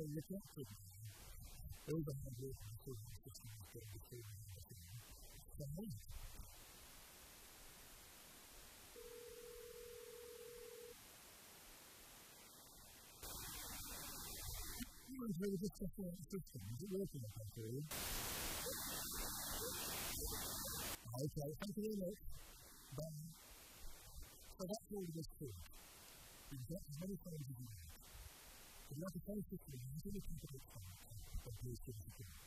So here we are, it's conducted. So rejected over hundred and forty systems that became so what? There was a different system. Is it working you? Okay, thank you very much. Bye. So that's all it is to. You get as many friends as you. Я пытаюсь их людей, не пытаюсь их